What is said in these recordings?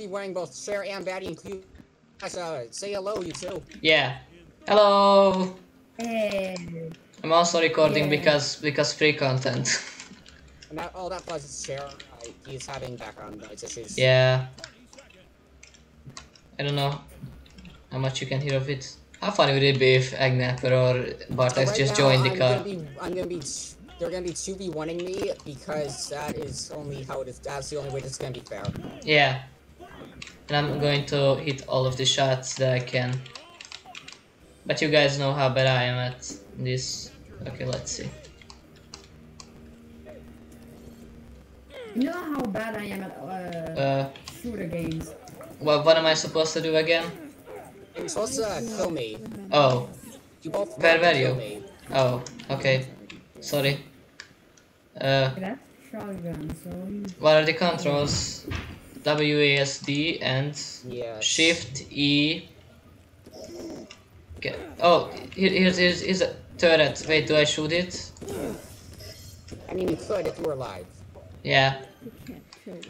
be wearing both Cher and Batty include. Guys, uh, say hello, you two. Yeah. Hello. Hey. I'm also recording Yeah. because because free content. And that, all that was Cher. Uh, he's having background noise issues. yeah. I don't know how much you can hear of it. How funny would it be if Agnapper or So Bartex right just now, joined the car? Gonna be, I'm gonna be. They're gonna be two v one me because that is only how it is. That's the only way this is gonna be fair. Yeah. And I'm going to hit all of the shots that I can. But you guys know how bad I am at this. Okay, let's see. You know how bad I am at uh, Uh, shooter games. what, what am I supposed to do again? You're supposed to uh, kill me. Oh, You both Where want were you? me. oh, okay. Sorry. Uh, That's shotgun, so what are the controls? WASD and Yes. Shift E. Okay. Oh, here, here's, here's, here's a turret. Wait, do I shoot it? I mean, you could if you were alive. Yeah.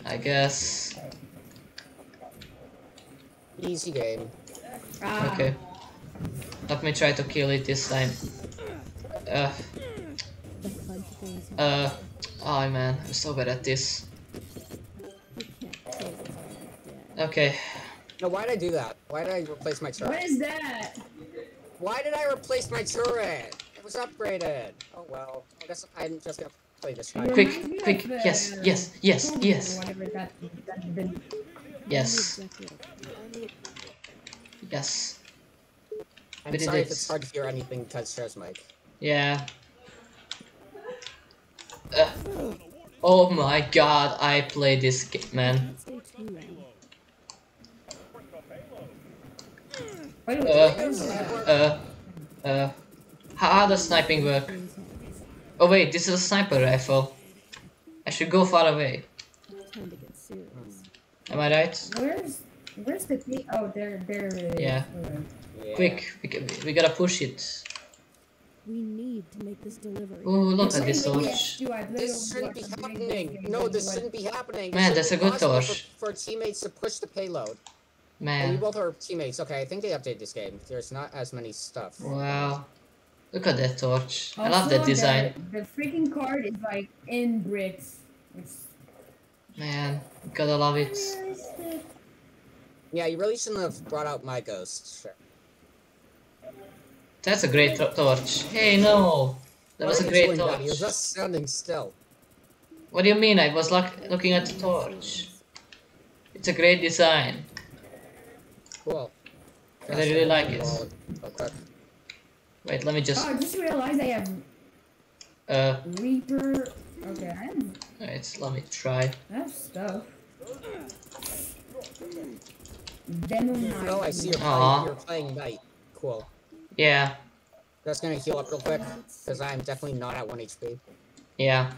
I guess. Easy game. ah, Okay. Let me try to kill it this time. Uh. Uh. Oh man, I'm so bad at this. Okay. No, why did I do that? Why did I replace my What turret? What is that? Why did I replace my turret? It was upgraded. Oh well. I guess I'm just gonna play this guy. Quick, quick, of, yes, yes, yes, yes. that, that been. Yes. Yes. I'm But it sorry if it's hard to hear anything because Cher's mic. Yeah. Uh, oh my god, I play this game, man. Wait, Uh, what is that? Uh, uh, how, how does sniping work? Oh wait, this is a sniper rifle. I should go far away. Am I right? Where's where's the key? Oh, there, there it is. Yeah. Yeah. Quick, we, we gotta push it. We need to make this delivery. Oh, look at this torch. do I play This shouldn't be happening. No, this shouldn't be happening. Man, that's a good possible torch. For, for teammates to push the payload. And you both are teammates. Okay, I think they updated this game. There's not as many stuff. wow. Look at that torch. I love that design. The, the freaking card is like in bricks. It's, Man, gotta love it. where is it? Yeah, you really shouldn't have brought out my ghost. Sure. That's a great torch. Hey, no! That was a Why are you great doing that? You're just standing still. What do you mean? I was look looking at the torch. It's a great design. Cool. I really like it. Real quick. Wait, let me just. Oh, I just realized I have Uh, Reaper. Okay, I have, wait, let me try. I have stuff. Venom Oh, I see you're playing, you're playing Knight. Cool. Yeah, That's gonna heal up real quick, because I'm definitely not at 1 HP. yeah,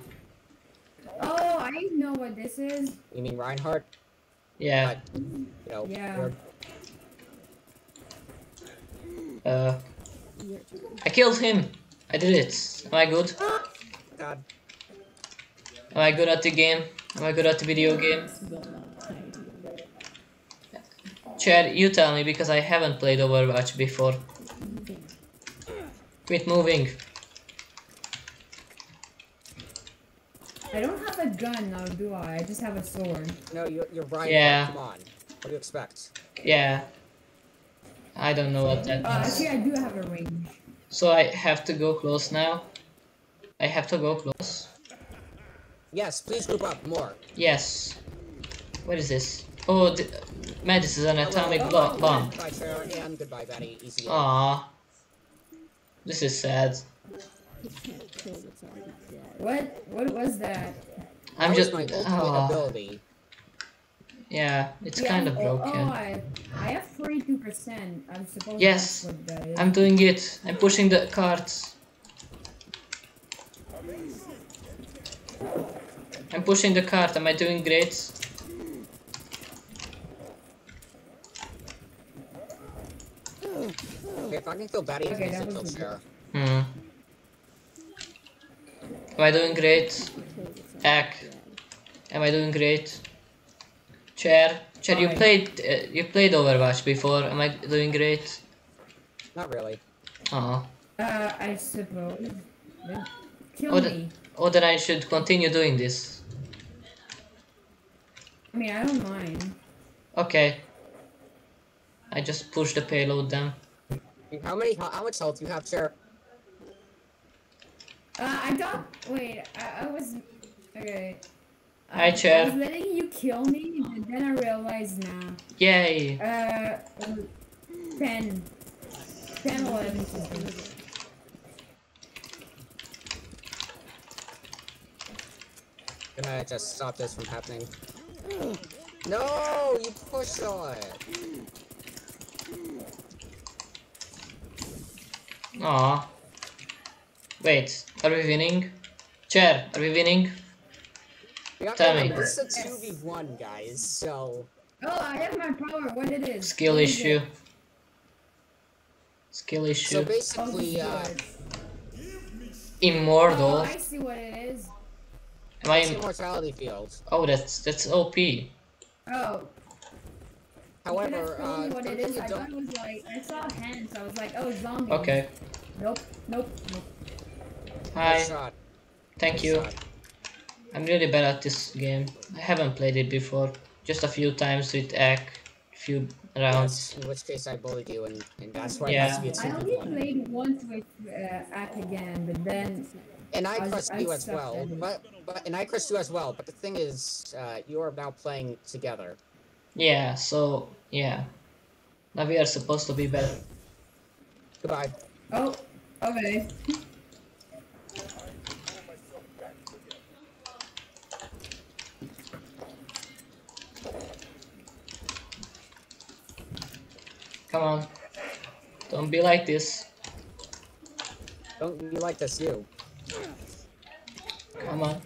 Oh, I know what this is. You mean Reinhardt? yeah. But, you know, Yeah. You're- Uh, I killed him. I did it. Am I good? God. Am I good at the game? Am I good at the video game? Chad, you tell me because I haven't played Overwatch before. Quit moving. I don't have a gun now, do I? I just have a sword. No, you're, you're Reinhardt. Yeah. Come on. What do you expect? Yeah. I don't know what that Uh, means. actually, I do have a range. So I have to go close now. I have to go close. Yes, please group up more. Yes. What is this? Oh, th man, this is an atomic Hello. blo- bomb. Goodbye, Sharon, goodbye, Betty. Easy. Aww. This is sad. What? What was that? I'm That was just. my ultimate Aw. ability. Yeah, it's Yeah, kind of oh, broken. Oh, I, I have 42%. I'm supposed Yes, that's what that is. I'm doing it. I'm pushing the carts. I'm pushing the cart. Am I doing great? If I can kill Betty, Okay, I that can kill was Cher. Hmm. Am I doing great? Ack. Am I doing great? Chair. Chad, you Fine. played uh, you played Overwatch before. Am I doing great? Not really. Oh. Uh, I suppose. Kill Oh, the- me. Oh, then I should continue doing this. I mean, I don't mind. Okay. I just push the payload down. How many? How, how much health do you have, Chair? Uh, I got. Wait, I, I was. Okay. Hi, I- Chair. I was letting you kill me, but then I realized now. Yay! Uh, uh, 10. 10, 11 something. Gonna just stop this from happening. No, you push on it. Aw. Wait, are we winning? Chair, are we winning? You have to Tell me. remember, This is a two v one, guys. So Oh, I have my power. What it is? Skill What is issue. it? Skill issue. So basically, this uh, is good. Immortal. Oh, I see what it is. Am I? it's immortality field. Oh, that's that's OP. Oh. However, you uh, what it something is. you I don't- thought it was like I saw hands. I was like, oh, zombie. Okay. Nope. Nope. Nope. Hi. Good shot. Thank good you. shot. I'm really bad at this game. I haven't played it before. Just a few times with Ack. Few rounds. Yes, in which case I bullied you, and, and that's why Yeah. it has to be a I two only one. played once with uh, Ack again, but then And I I- crushed I you as well, at but but and I crushed you as well. But the thing is, uh, you are now playing together. Yeah. So yeah. Now we are supposed to be better. Goodbye. oh, okay. Come on. Don't be like this. Don't be like this, you? Come on.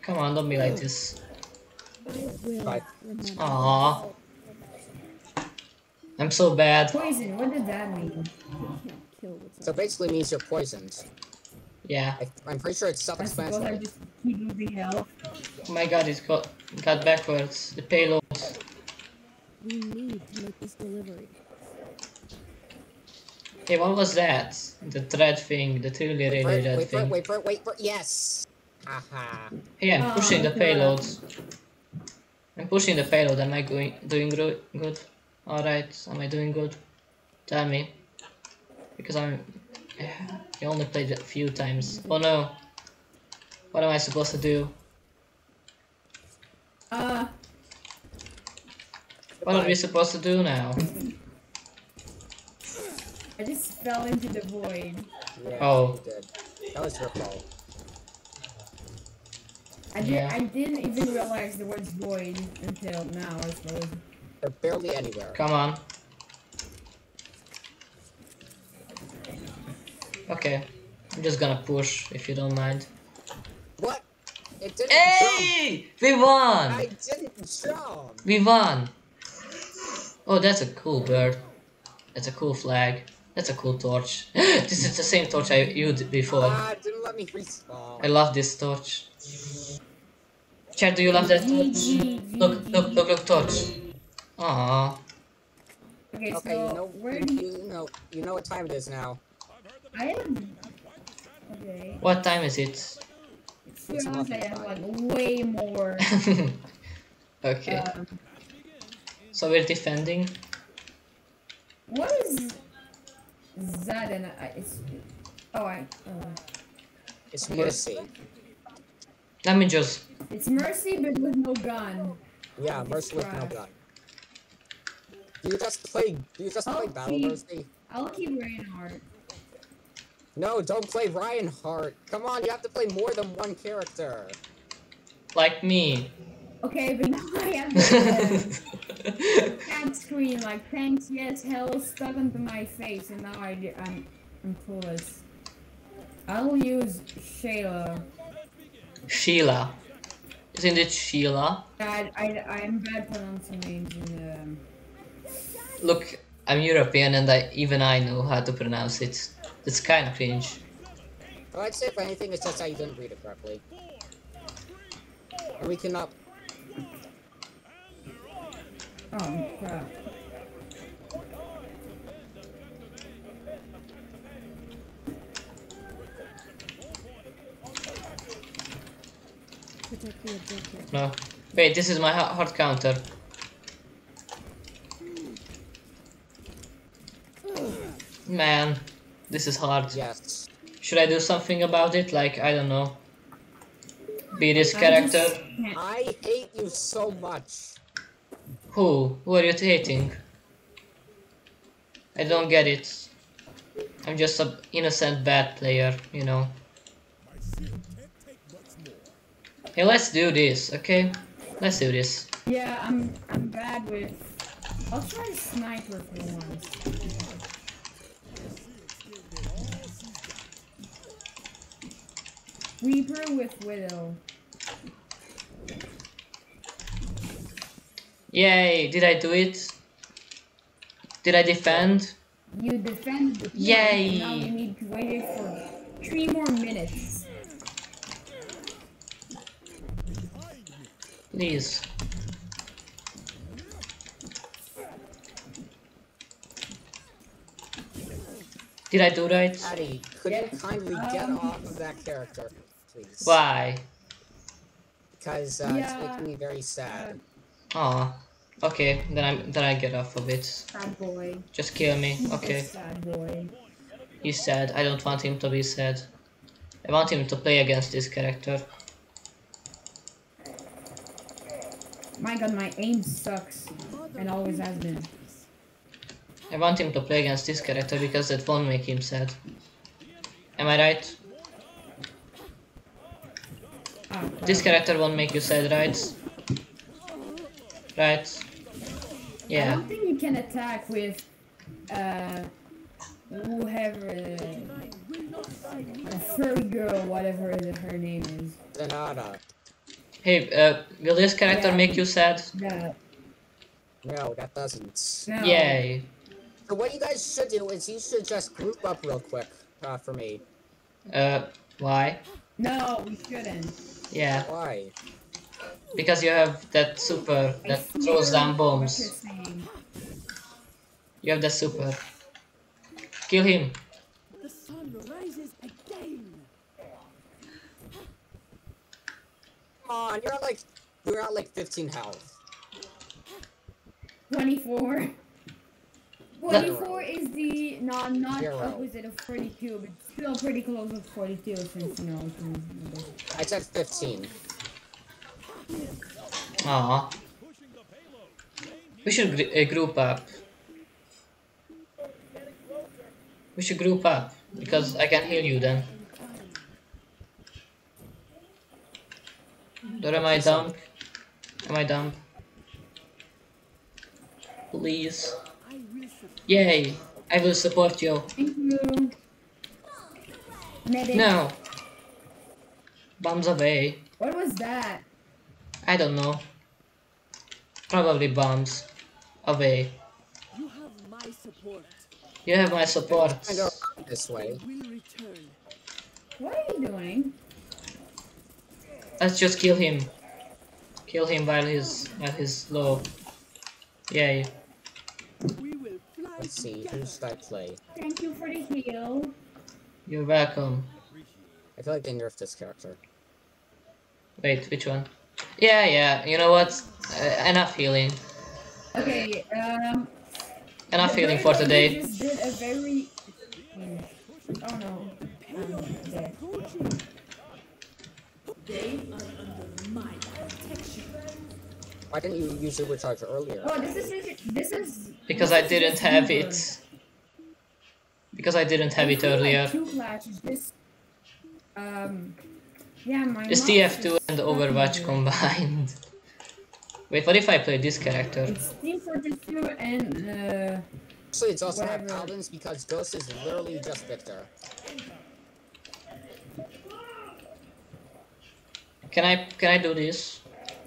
Come on, don't be like this. Bye. Aww. I'm so bad. Poison. What does that mean? Can't kill So basically means you're poisoned. Yeah. I, I'm pretty sure it's I suppose I self-explanatory. just keep losing health. Oh my god, it got, got backwards. The payload. We need to make this delivery. Hey, what was that? The thread thing, the really, really Wait, red wait for it, thing. wait for it, wait for it. Yes. Haha. Hey, I'm Oh, pushing the God. payload. I'm pushing the payload. Am I going doing gro- good? Alright, am I doing good? Tell me. Because I'm. I only played it a few times. Oh no. What am I supposed to do? Uh, What are we supposed to do now? I just fell into the void. Yeah, Oh. That was your fault. I did. Yeah. I didn't even realize the word's void until now. I suppose. They're barely anywhere. Come on. Okay. I'm just gonna push if you don't mind. What? It didn't jump. Hey! We won! I didn't jump. We won! Oh, that's a cool bird. That's a cool flag. That's a cool torch. this is the same torch I used before. Ah, didn't let me respawn. I love this torch. Chad, do you love that torch? Look, look, look, look, torch. Aww. Okay, Okay, so you know, where you, do you? you know, you know what time it is now. I have. Okay. What time is it? To be honest, I have like way more. okay. Um, So we're defending. what is that? And I, it's. Oh, I. Uh, It's mercy. Let me just. it's mercy, but with no gun. Yeah, mercy with no gun. Do you just play? Do you just play Oh, battle please. mercy? I'll keep Reinhardt. No, don't play Reinhardt. Come on, you have to play more than one character. Like me. Okay, but now I am the cat screen like thanks, yes, hell stuck onto my face, and now I do, I'm I'm clueless. I'll use Shayla. Sheila. Isn't it Sheila? I I I'm bad pronouncing names in um. Look, I'm European and I even I know how to pronounce it. It's kind of cringe. Well, I'd say if anything, it's just that you didn't read it correctly. And we cannot. Oh crap. Protect the objective. No. Wait, this is my ha- hard counter. Man, this is hard. Yes. Should I do something about it? Like, I don't know. Be this character? I hate you so much. Who? Who are you hating? I don't get it. I'm just an innocent bad player, you know. Hey, let's do this, okay? Let's do this. Yeah, I'm I'm bad with. I'll try sniper for once. Reaper with Widow. Yay, did I do it? Did I defend? You defend the Yay. Now we need to wait for three more minutes. Please. Did I do right? Patty, could you Yeah. kindly get Um, off of that character, please? Why? Because uh, it's making me very sad. Aw. Okay, then I then I get off of it. Sad boy. Just kill me. Okay. Sad boy. He's sad. I don't want him to be sad. I want him to play against this character. My god, my aim sucks. And always has been. I want him to play against this character because that won't make him sad. Am I right? Crap. This character won't make you sad, right? Right? Yeah. I Yeah. don't think you can attack with uh whoever a furry girl, whatever the- her name is. Zanata. Hey, uh, will this character Yeah. make you sad? That No, that doesn't. no. Yay. So what you guys should do is you should just group up real quick uh, for me. Uh, why? No, we shouldn't. Yeah, Why? because you have that super that hear throws down bombs. you're saying. You have that super. Kill him. The sun rises again. Come on, you're at like you're at like 15 health. 24. 24 is the no, not Zero. opposite of 42, but still pretty close with 42 since you know. it's in- I said 15. Aw. We should gr- uh, group up. We should group up because I can heal you then. Or am I dumb? Am I dumb? Please. I will support Yay! I will support you. Thank you. Medic. No. Bombs away. What was that? I don't know. Probably bombs. Away. you have my support. You have my support. I go this way. I will return. What are you doing? Let's just kill him. Kill him while he's while he's low. Yay. We will fly Let's see, who should I play? Thank you for the heal. You're welcome. I feel like they nerfed this character. Wait, which one? Yeah, yeah. You know what? Uh, enough healing. Okay, um. Enough the healing for today. just did a very. Oh no. Um, dead. They are under my protection. Why didn't you use Supercharger earlier? Oh, this is this is. Because this I didn't have Reaper. it. Because I didn't have it feel like earlier. Two clashes. This. Um. Yeah, my. It's mouse TF2 and Overwatch here. combined. Wait, what if I play this character? It's Team Fortress 2 and uh. Actually, it's also not Whatever. Paladins because Ghost is literally just Victor. Can I can I do this?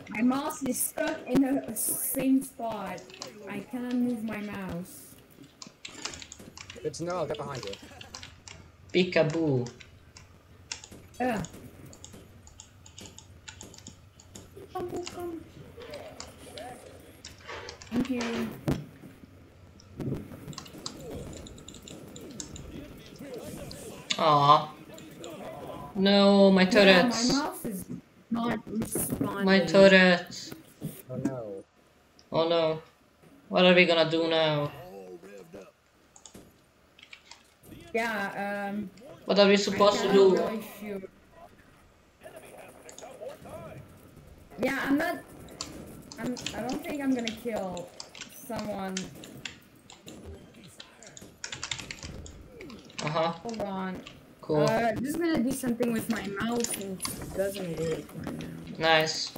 My mouse is stuck in the same spot. I cannot move my mouse. It's no, know, I'll get behind you. Peekaboo. Ugh. come, come, come. Thank you. Aw. No, my Yeah, my turrets. mouse is not responding. My turrets. Oh no. Oh no. What are we gonna do now? Yeah, um. What are we supposed to do? not really sure. Yeah, I'm not. I'm. I don't think I'm gonna kill someone. Uh huh. Hold on. Cool. Uh, just gonna do something with my mouse since it doesn't work right now. Nice.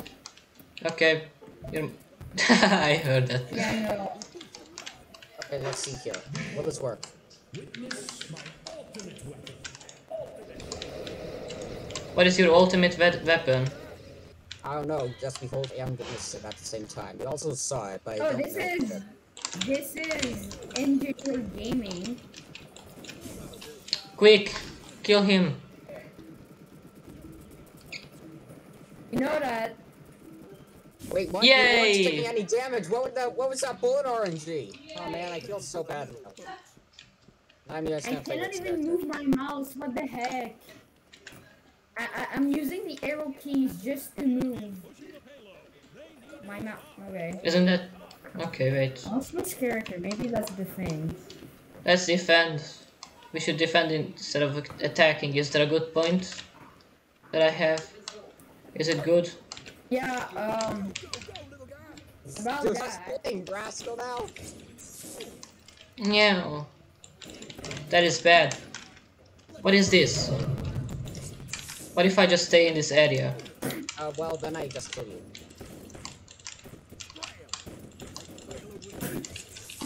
Okay. You're... I heard that. Yeah, I know. Okay, let's see here. Will this work? What is your ultimate we weapon? I don't know, just behold and witness it at the same time. You also saw it, but I Oh, don't this know. is this is Engineer Gaming. Quick! Kill him! You know that? Wait, what? Yay! You weren't taking any damage. What was that? What was that bullet RNG? Oh man, I feel so bad now. I mean, I I can't cannot even character. move my mouse. What the heck? I, I I'm using the arrow keys just to move my mouse. Okay. Isn't that... Okay, wait. I'll switch character. Maybe that's the thing. Let's defend. We should defend instead of attacking. Is there a good point that I have? Is it good? Yeah. Um. About Dude, that. that's playing Brasco now. Yeah. That is bad. What is this? What if I just stay in this area? Uh, well, then I just kill you.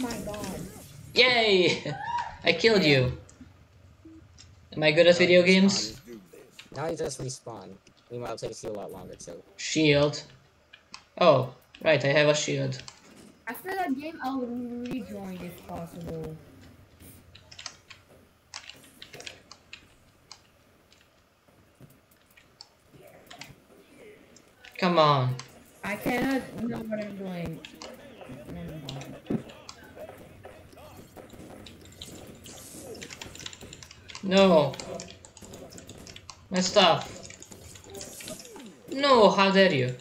My God. Yay! I killed you. Am I good at video games? Now you just respawn. Meanwhile, it takes you a lot longer too. Shield. Oh, right, I have a shield. After that game, I'll rejoin if possible. Come on. I cannot know what I'm doing. No. My stuff. No, how dare you?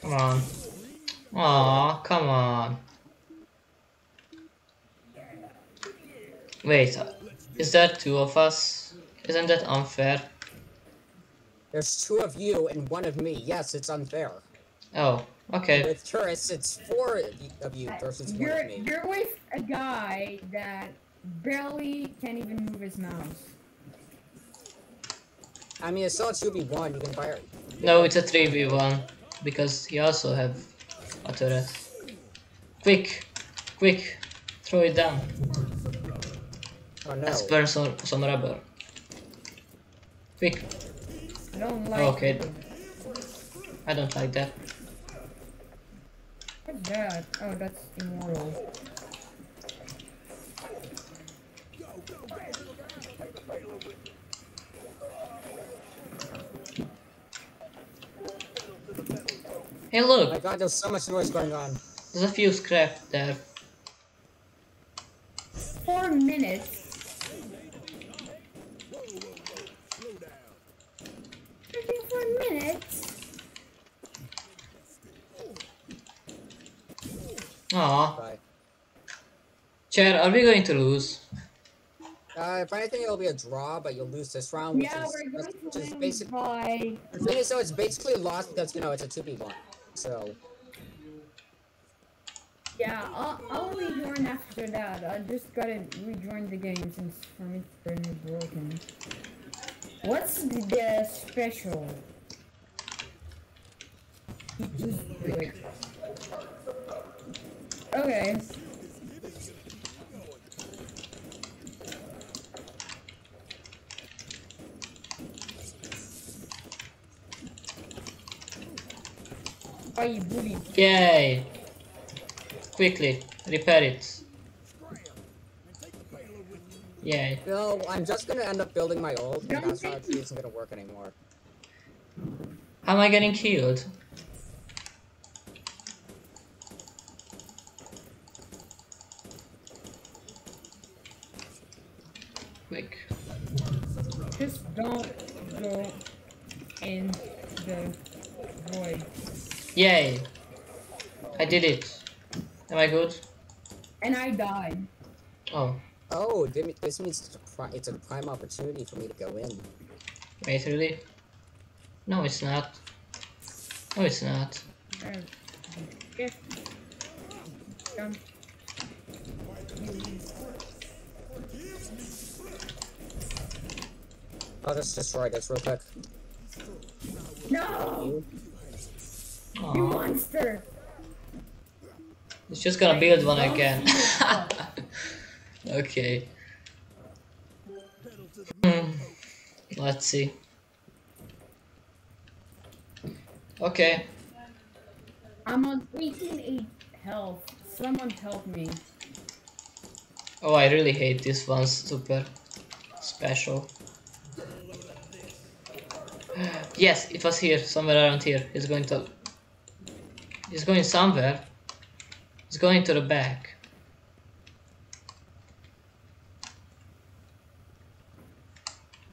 Come on. Aw, come on. Wait, is that two of us? Isn't that unfair? There's two of you and one of me. Yes, it's unfair. Oh, okay. With tourists, it's four of you versus one You're of me. you're with a guy that barely can't even move his mouse. I mean, it's still a 2v1. You can fire. No, it's a 3v1 because he also have a turret. Quick, quick, throw it down. Oh no. Let's burn some, some rubber. Quick. I don't like. Okay. I don't like that. What's that? Oh, that's immortal. Hey Oh my god, there's so much noise going on. there's a few scrap there. Four minutes. Freaking four minutes. Aw. Bye. Chad, are we going to lose? Uh, if anything, it'll be a draw, but you'll lose this round, which Yeah, is, we're going which to is win basic. by. The thing is, though, it's basically lost because you know it's a 2v1. So, Yeah, I'll, I'll rejoin after that. I just gotta rejoin the game since for me it's pretty broken. What's the, the special? Just wait. Okay. Why you bully? Yay! Quickly, repair it. Yeah. No, I'm just gonna end up building my old, and that's how it isn't gonna work anymore. How am I getting killed? Quick. Just don't go in the void. Yay! I did it. Am I good? And I died. Oh, Oh, this means it's a, pri- it's a prime opportunity for me to go in. wait, really? No, it's not. No, it's not. Yeah. Um, I'll just destroy this real quick. no! You Aw. monster! It's just gonna build one again. okay. Hmm. Let's see. Okay. I'm on 18 health. Someone help me. Oh, I really hate this one. Super special. Yes, it was here, somewhere around here. It's going to. It's going somewhere. It's going to the back.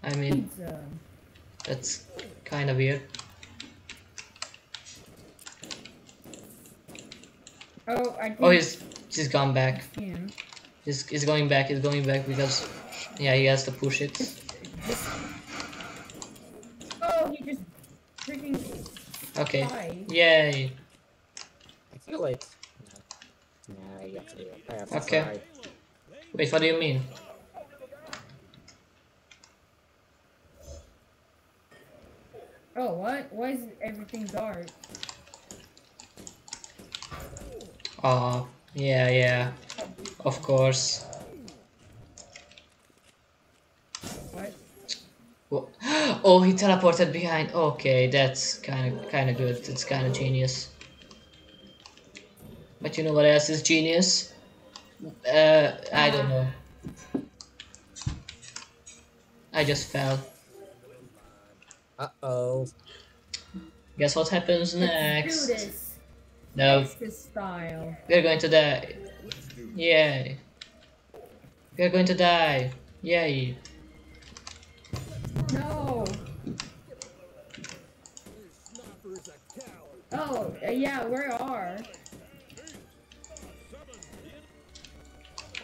I mean, that's kind of weird. Oh, I think Oh, he's he's gone back. him. He's, he's going back. He's going back because yeah, he has to push it. Oh, he just freaking Okay. died. Yay. I feel like. Nah, you have to, I have to Okay. try. Wait, what do you mean? Oh, what? Why is everything dark? Oh, yeah, yeah. Of course. What? Wha- Oh, he teleported behind. Okay, that's kind of kind of good. It's kind of genius. But you know what else is genius? Uh, I don't know. I just fell. Uh oh. Guess what happens next? No, This style. we're going to die. Yay. We're going to die. Yay. No. Oh, uh, yeah, where are?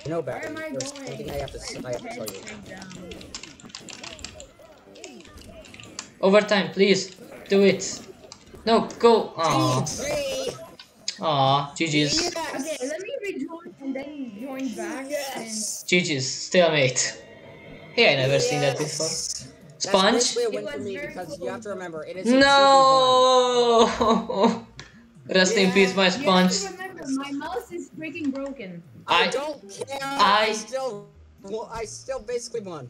You know Where am I There's going? something I have to, s- I have to tell you. Overtime, please. Do it. No, go. Aw. Three! Aw. GG's. Okay, let me rejoin and then join back. Yes! GG's. Stalemate. Hey, I never seen that before. Yes! That's Sponge? a win for me because you have to remember it is No. Rest in peace, my sponge. remember, my mouse is freaking broken. I I don't care. I- I still, well, I still basically won.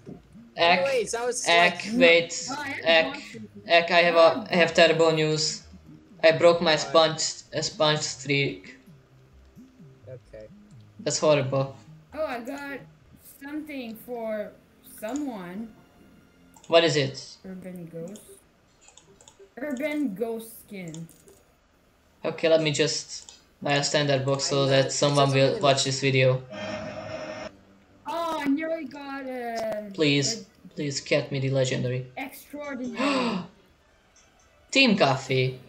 Ek Anyways, that was Ek like, hmm. wait I have Ek. Ek I have a I have terrible news. I broke my sponge a sponge streak. okay. That's horrible. Oh, I got something for someone. What is it? Urban Ghost. Urban Ghost skin. Okay, let me just buy a standard box so that someone will watch this video. Oh, I nearly got it. Please, please get me the legendary. Extraordinary. Team coffee.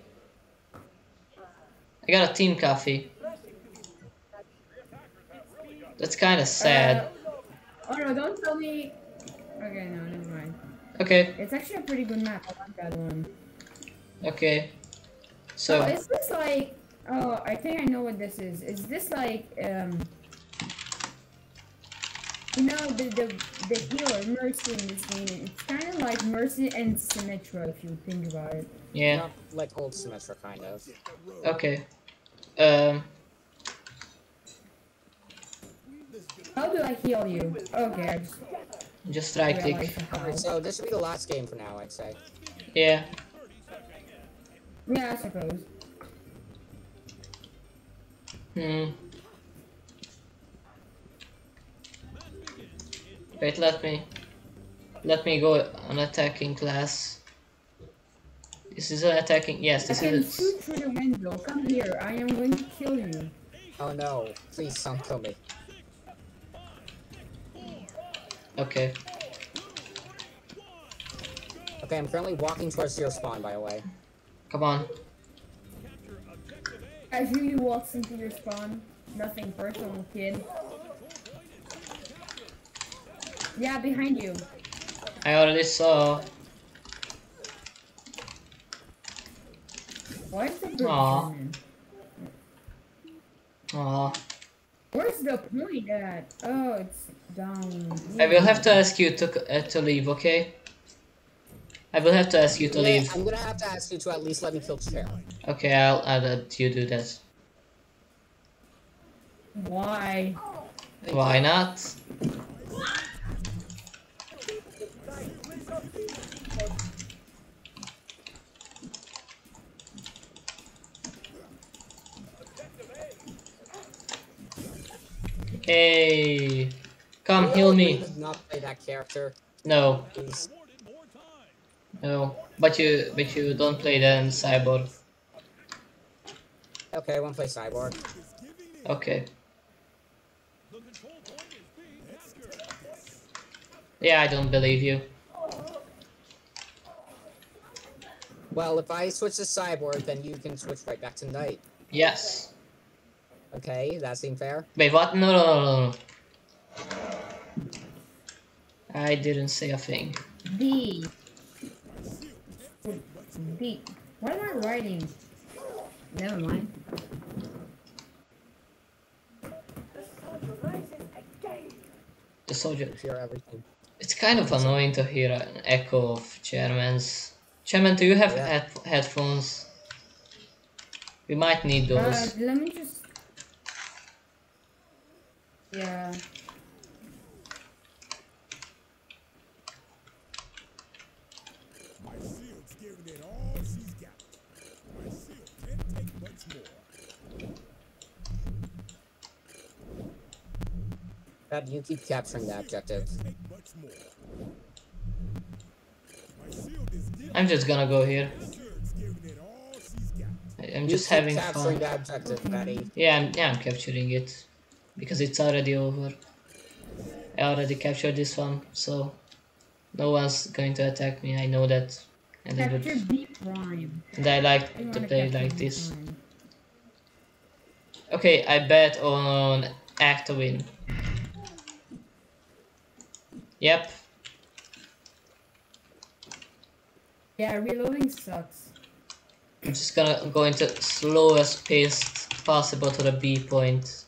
I got a team coffee. That's kind of sad. Uh, oh no, don't tell me. Okay, no, never mind. Okay, It's actually a pretty good map. I like that one. okay. So So, is this like? Oh, I think I know what this is. Is this like um? You know the the the healer Mercy in this game. It's kind of like Mercy and Symmetra if you think about it. yeah, Not like old Symmetra, kind of. okay. Um, How do I heal you? Okay, I just just right click. realized. Alright, so this should be the last game for now, I'd say. Yeah, Yeah, I suppose. hmm. Wait, let me. Let me go on attacking class. This is an attacking. Yes, this I this can is. shoot through the window. Come here. I am going to kill you. Oh no, please don't kill me. Okay. Okay, I'm currently walking towards your spawn, by the way. Come on. As you walks into your spawn. Nothing personal, kid. Yeah, behind you. I already saw. Why is the bird Aw. turning? Aw. Where's the point at? Oh, it's down. I will have to ask you to uh, to leave, okay? I will have to ask you to Yeah, leave. I'm gonna have to ask you to at least let me kill Chair. Okay, I'll, I'll let you do that. Why? Why not? Hey, come heal me. Not play that character. No, no, but you, but you don't play then cyborg. okay. I won't play Cyborg. Okay. Yeah, I don't believe you. Well, if I switch to Cyborg, then you can switch right back to Knight. Yes. Okay, that seem fair? Wait, what? No, no, no, no, no. I didn't say a thing. B. D. What am I writing? Never mind. The soldier. Hear everything. It's kind of annoying to hear an echo of chairman's. Chairman, do you have Yeah. head headphones? We might need Uh, those. let me just. Yeah. My shield's giving it all she's got. My shield can't take much more. God, you keep capturing that objective. Take much more. My shield is giving, I'm just gonna go here. shield's giving it all she's got. I- I'm just having fun. that objective, Betty. Yeah, yeah, I'm capturing it because it's already over. I already captured this one, so no one's going to attack me. I know that, and I, would, and I like to play like this. Okay, I bet on Act to win. Yep, Yeah, reloading sucks. I'm just gonna go into slowest pace possible to the B point.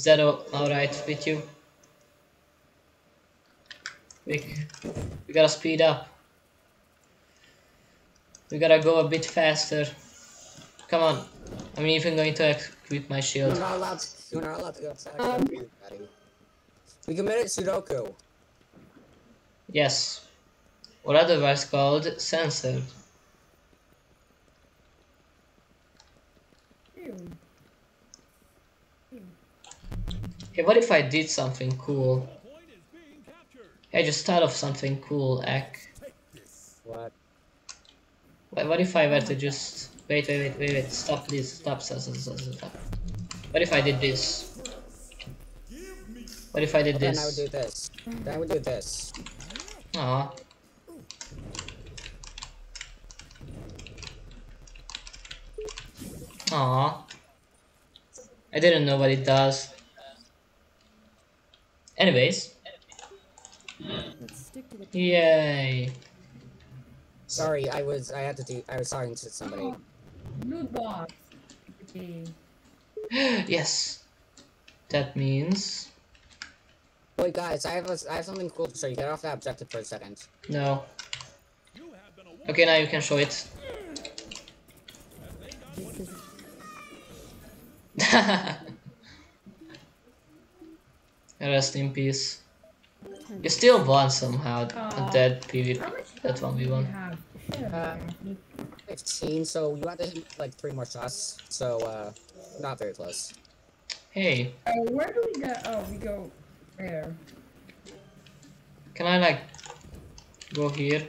Is that all alright with you? We, we gotta speed up. We gotta go a bit faster. Come on. I'm even going to equip my You're shield. not allowed to, you're not allowed to go attack Um, We committed Sudoku. Yes. Or otherwise called censored. Hey, what if I did something cool? Hey, just thought of something cool, Ek. What? What, what if I were to just wait, wait, wait, wait, wait, stop, please, stop, stop, stop, stop, stop. What if I did this? What if I did this? Then I would do this. Then I would do this. Aw. Aw. I didn't know what it does. Anyways, Let's stick to the yay. Sorry, I was I had to do I was talking to somebody. Loot box. Yes. That means Wait guys, I have a, I have something cool to show you. Get off that objective for a second. no. Okay, now you can show it. this is Rest in peace. You still won somehow Aw. at that PvP. How That one we won. 15. so you have to hit like three more shots. So uh not very close. Hey, Uh, where do we go? Oh, we go there. can I like go here?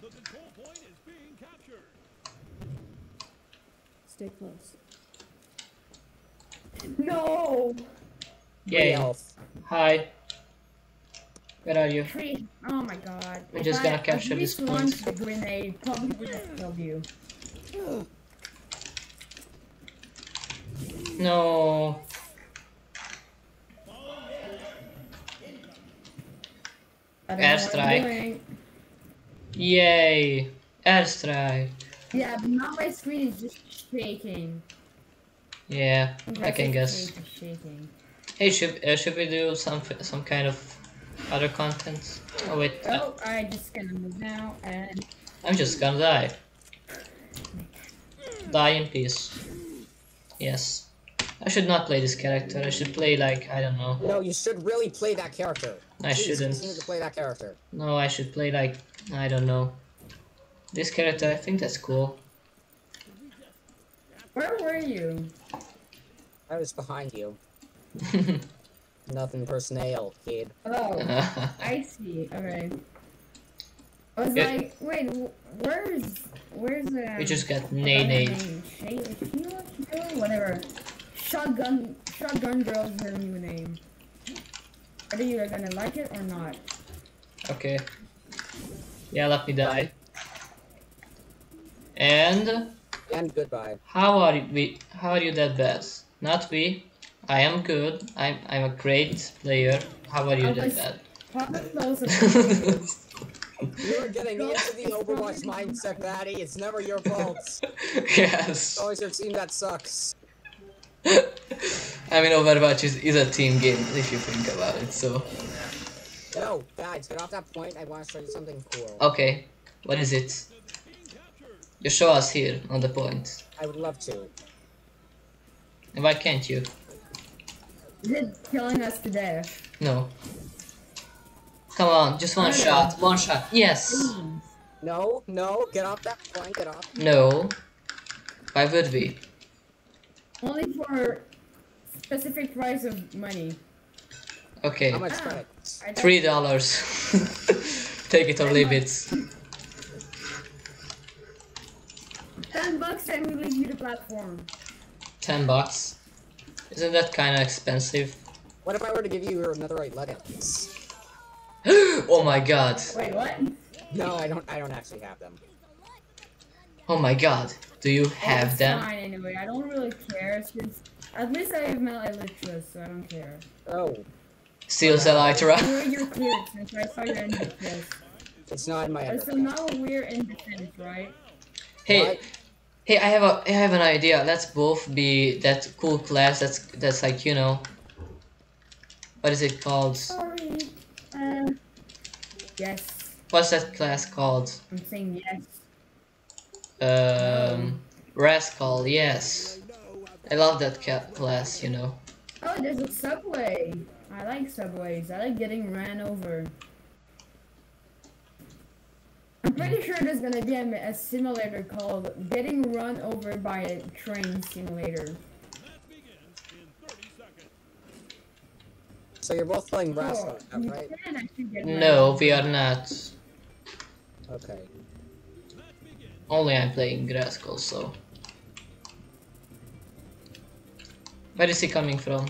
The control point is being captured. Stay close. No! Yay. Health. Hi. Where are you? Tree. Oh my god. We're If just I gonna at capture this launched a grenade, probably would have killed you. No. I don't know what Airstrike. Yay. Airstrike. Yeah, but now my screen is just shaking. Yeah, I can guess. Hey, should uh, should we do some some kind of other content? Oh wait, I- Oh, I just gonna move now and I'm just gonna die. Die in peace. Yes. I should not play this character. I should play like I don't know. No, you should really play that character. I Please shouldn't. Continue to play that character. No, I should play like I don't know. This character, I think that's cool. where were you? I was behind you. Nothing personal, kid. Oh, I see. Okay. I was Yeah. like, wait, where's where's the? we just got what's her nade. name? Shay- is she what she doing? Whatever. Shotgun Shotgun Girl's her new name. Are you gonna like it or not? Okay. Yeah, let me die. And And goodbye. how are we? How are you that bad? Not we. I am good. I'm I'm a great player. How are you I that was- bad? Pop closer. to You're getting into the Overwatch mindset, Maddie. It's never your fault. yes. It's always your team that sucks. I mean, Overwatch is, is a team game if you think about it. So No, guys, get off that point. I want to show you something cool. okay, what is it? You show us here on the point. I would love to. And why can't you? Is it killing us to death? No. Come on, just one shot. One shot. Yes. No, no, get off that point. Get off. No. Why would we? Only for specific price of money. Okay. How much Ah. credit? I don't- Three dollars. Take it or leave it. Ten bucks and we leave you the platform. Ten bucks. Isn't that kind of expensive? What if I were to give you your netherite leggings? oh my god. Wait, what? No, I don't. I don't actually have them. Oh my god. Do you have It's them? Fine anyway. I don't really care since at least I have metal elytra, so I don't care. Oh, Seal Elytra. You're, you're cleared since I saw your end it's not in my. So now we're in defense, right? Hey, What? Hey, I have a, I have an idea. Let's both be that cool class. That's that's like you know. What is it called? Sorry. Uh, yes. What's that class called? I'm saying yes. Um, Rascal. Yes, I love that class. You know. Oh, there's a subway. I like subways. I like getting ran over. I'm pretty sure there's gonna be a, a simulator called Getting Run Over by a Train Simulator. That begins in 30 seconds. So you're both playing Rascal, Oh, right? can actually get ran No, we are not. Okay. Only I'm playing Rascal, so. Where is he coming from?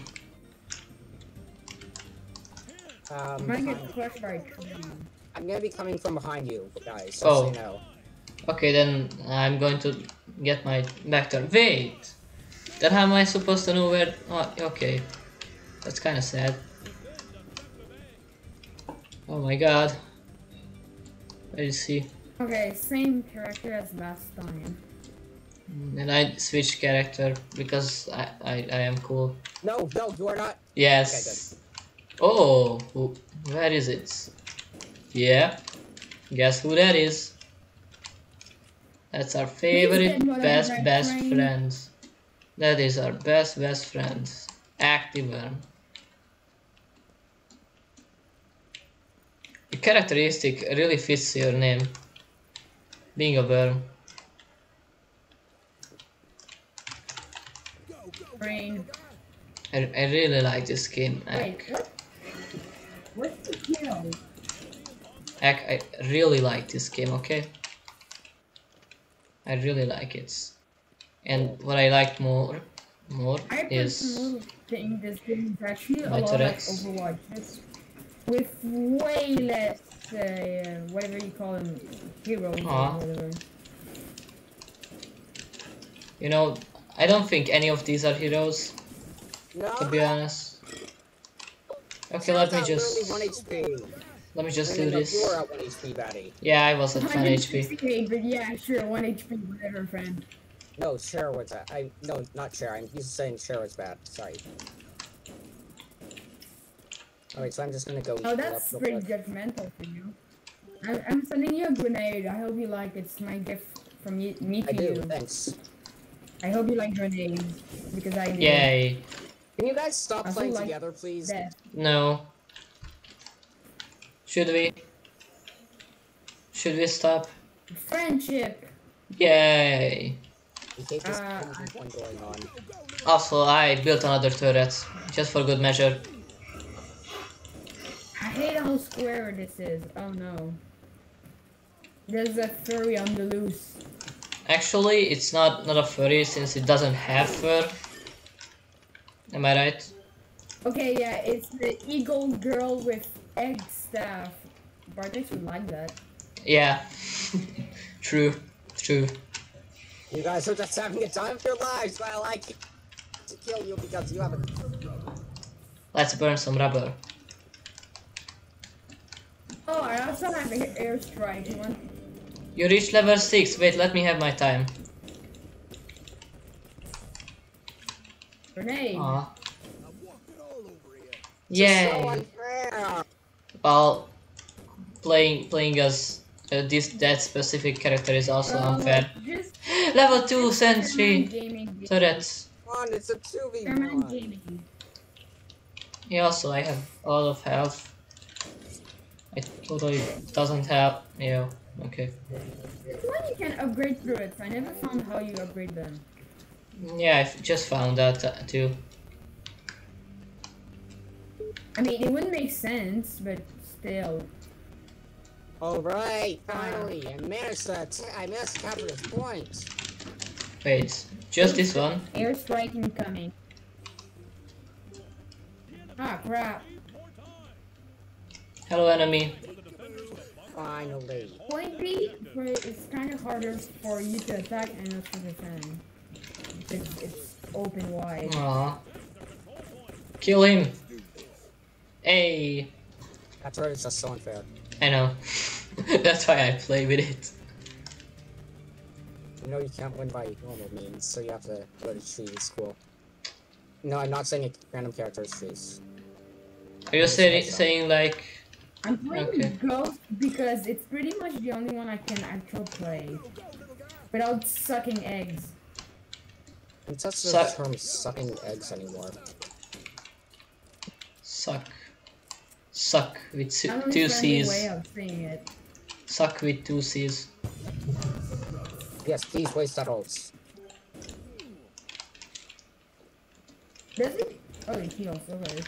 Um, You might behind- get crushed by a train. I'm gonna be coming from behind you, guys. Just Oh. so you know. Okay, then I'm going to get my back turn. Wait! Then how am I supposed to know where... Oh, okay. That's kind of sad. Oh my god. Where is he? Okay, same character as last time. Hmm, and I switch character because I, I, I am cool. No, no, you are not. Yes. Oh, who, where is it? Yeah. Guess who that is? That's our favorite, said what I best, best Frank. friend. That is our best, best friends. Active one. The characteristic really fits your name. Being a worm. brain. I, I really like this game. Wait, what? What's the kill? Ak, I really like this game, okay? I really like it. And what I like more more I is personally think this game is actually a lot like Overwatch. Just with way less, uh, whatever you call them, heroes Aw. or whatever. you know I don't think any of these are heroes No. to be honest. Okay, let me just One HP. Let me just I do mean, no, this. You were at one HP, Batty. Yeah, I was at 1 HP. 168, but yeah, sure, 1 HP, whatever, friend. No, Cher was at. I no, not Cher. I'm used to saying Cher was bad. Sorry. Alright, so I'm just gonna go. Oh, that's up pretty quick. judgmental for you. I'm, I'm sending you a grenade. I hope you like it. It's my gift from you, me to I do. you. Thanks. I hope you like grenades because I do. Yay. Can you guys stop I playing like together, please? Death. No. Should we? Should we stop? Friendship. Yay. We hate this Uh, ping one going on. Also, I built another turret, just for good measure. I hate how square this is. Oh no. There's a furry on the loose. Actually, it's not not a furry since it doesn't have fur. Am I right? Okay, yeah, it's the eagle girl with egg staff. Bartex would like that. Yeah. true. True. You guys are just having a time of your lives, but I like to kill you because you have a. Let's burn some rubber. Oh, I also have an airstrike. You want? You reached level 6. Wait, let me have my time. Grenade. Aw. I'm walking all over here. So Yay. Unfair. Well, playing playing as uh, this that specific character is also Oh, unfair. Just Level 2 German sentry gaming. turrets. Come on, it's a two v one. Yeah, also I have a lot of health. I totally doesn't have. Yeah, okay. When you can upgrade turrets, I never found how you upgrade them. Yeah, I f- just found that uh, too. I mean, it wouldn't make sense, but still. Alright, finally, I managed that. I missed a couple of points. Wait, just this one? Airstrike incoming. Ah, crap. Hello, enemy. Finally. Point B, where it's kind of harder for you to attack and not to defend. It's, it's open wide. Aw. Kill him. Hey, That turret it's just so unfair. I know. That's why I play with it. You know you can't win by normal means, so you have to go to trees. Cool. No, I'm not saying a random character's trees. Are you say, saying like I'm playing Okay. Ghost because it's pretty much the only one I can actually play without sucking eggs. It's such the term sucking eggs anymore. suck? Suck with I su- don't two understand way C's. of saying it. Suck with two C's. Yes, please waste that ults. Does it? Oh, it heals. Okay.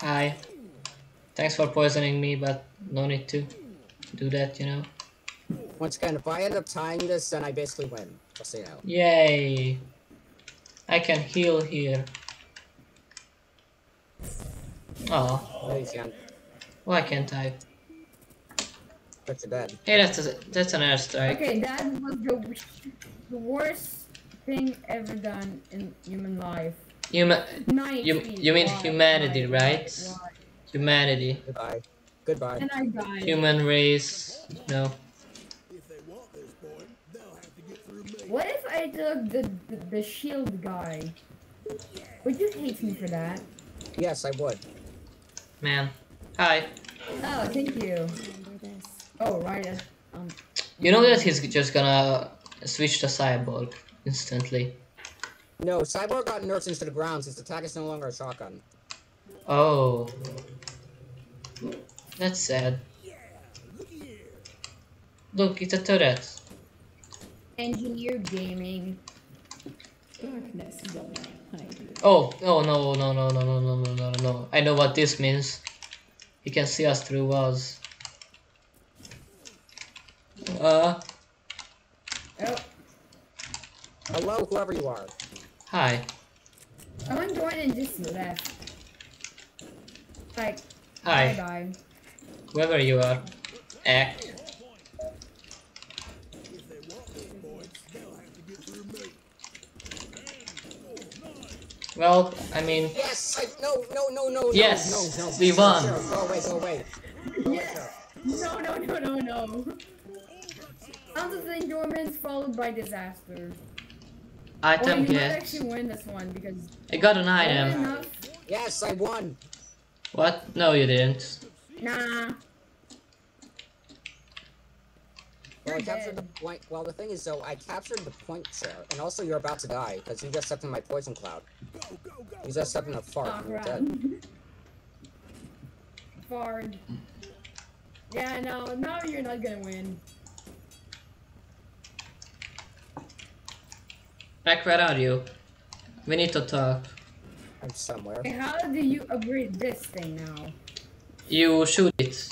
Hi. Thanks for poisoning me, but no need to do that, you know. Once again, if I end up tying this, then I basically win. Just so you know. Yay! I can heal here. Oh, No, you can't. why can't I? But you're dead. Hey, that's a, that's an airstrike. Okay, that was the, the worst thing ever done in human life. Huma- Nine You- you mean Why? humanity, Why? right? Why? humanity, Goodbye. Goodbye. And I died. human race. No. If they want this point, they'll have to get through me. What if I took the, the the shield guy? Would you hate me for that? Yes, I would. Man. Hi. Oh, thank you. Oh, right. Um, You know that he's just gonna switch to cyborg instantly. No, Cyborg got nerfed into the ground since the attack is no longer a shotgun. Oh. That's sad. Look. Look, it's a turret. Engineer gaming. Darkness will not hide you. Oh, oh no, no, no, no, no, no, no, no, no. I know what this means. He can see us through walls. Uh, Oh, Hello, whoever you are. hi. someone joined and just left. Like, Hi, bye bye. whoever you are. Eh. If they want this boys, they'll have to get through me. Well, I mean, Yes! I, no, no, no, no, Yes, no, no, no. we won. Sarah, Go away, go away. Go away, Yeah. Sarah. No, no, no, no, no. Sounds of enjoyment followed by disaster. Item you might get. actually win this one because I got an item. enough. Yes, I won. What? No, you didn't. Nah. Well, I captured the point. Well, the thing is, though, I captured the point chair, and also you're about to die because you just stepped in my poison cloud. Go, go, go. You just stepped in a fart. And you're dead. Fard. Yeah, no, now you're not gonna win. Mac, where are you? We need to talk. I'm somewhere. Okay, how do you upgrade this thing now? You shoot it.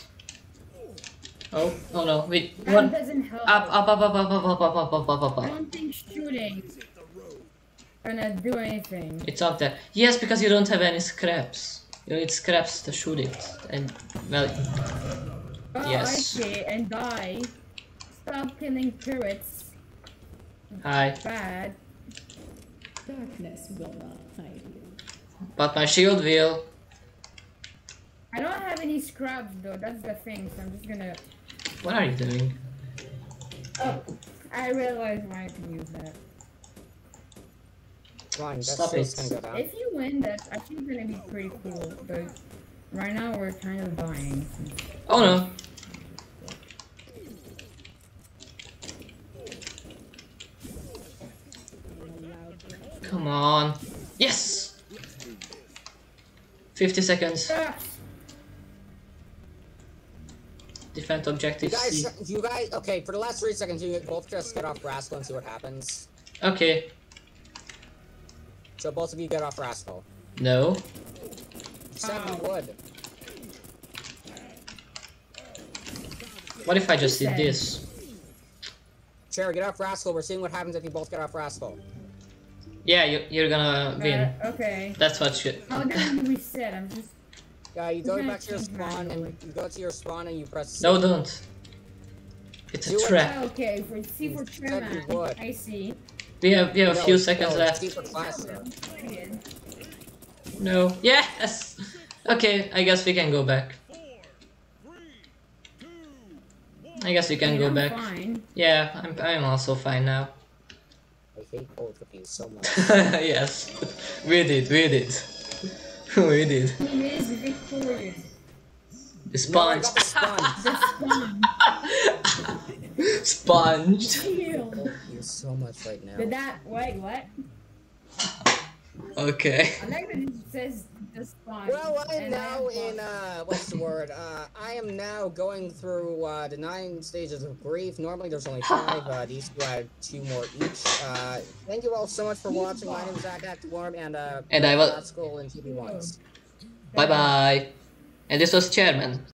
Oh, oh no, wait, one. doesn't help. Up, up, up, up, up, up, up, up, up, up, up, I up. don't think shooting Hit the road. gonna do anything. It's up there. Yes, because you don't have any scraps. You need scraps to shoot it. And, well, Oh, Yes. See, and die. Stop killing turrets. hi. Bad. Darkness will not hide you. But my shield will. I don't have any scraps though, that's the thing, so I'm just gonna... What are you doing? Oh, I realized why I can use that. Come Stop it. go. If you win, that's actually gonna be pretty cool, but right now we're kind of dying. Oh no. Come on. Yes! 50 seconds. Ah, Defend You objective C. guys, you guys, okay, for the last three seconds, you both just get off Rascal and see what happens. Okay. So both of you get off Rascal. No. You said you would. What if I just did this? Cherry, get off Rascal. We're seeing what happens if you both get off Rascal. Yeah, you, you're gonna win. uh, okay. That's what you. How do you reset? I'm just... Yeah, you go back to your spawn and you go to your spawn and you press. No, don't. It's a Do it. trap. Okay, for C for You said you Tremor, would. I see. We have we have a No, few seconds it's left. D for classroom. No. Yes. Okay, I guess we can go back. Four, three, two, one. I guess we can go I'm back. Fine. Yeah, I'm I'm also fine now. I hate both of you so much. yes, we did, we did, we did. Amazing, Victorian. The sponge. No, the sponge. the sponge. sponge. Damn. You're so much right now. Did that? Wait, what? Okay. I like that it says the spawn. Well, I am and now then in, uh, what's the word? Uh, I am now going through, uh, the nine stages of grief. Normally there's only five, uh, these two I have two more each. Uh, thank you all so much for watching. My name is Zach Actworm, and, uh, And I will- School and TV Ones. Bye bye. And this was Chairman.